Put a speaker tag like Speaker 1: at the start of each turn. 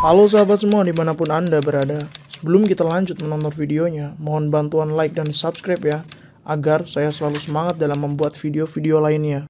Speaker 1: Halo sahabat semua di mana pun Anda berada. Sebelum kita lanjut menonton videonya, mohon bantuan like dan subscribe ya, agar saya selalu semangat dalam membuat video-video lainnya.